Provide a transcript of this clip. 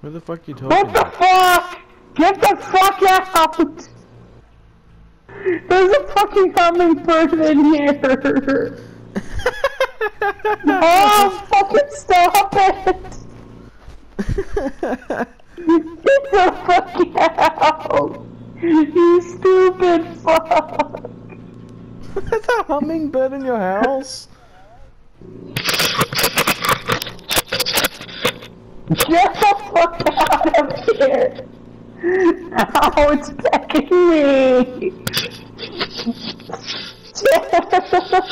Where the fuck you talking What the fuck? Get the fuck out! There's a fucking hummingbird in here! oh, fucking stop it! Get the fuck out! You stupid fuck! There's a hummingbird in your house? Get the fuck out of here! Ow, it's pecking me!